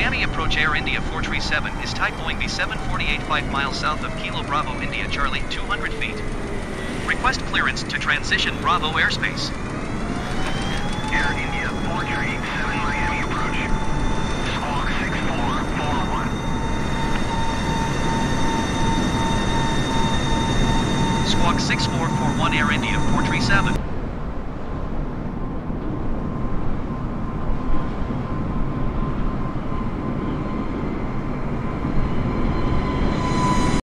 Miami approach Air India 437 is type the B748 5 miles south of Kilo Bravo India Charlie 200 feet. Request clearance to transition Bravo airspace. Air India 437 Miami approach. Squawk 6441. Squawk 6441 Air India 437.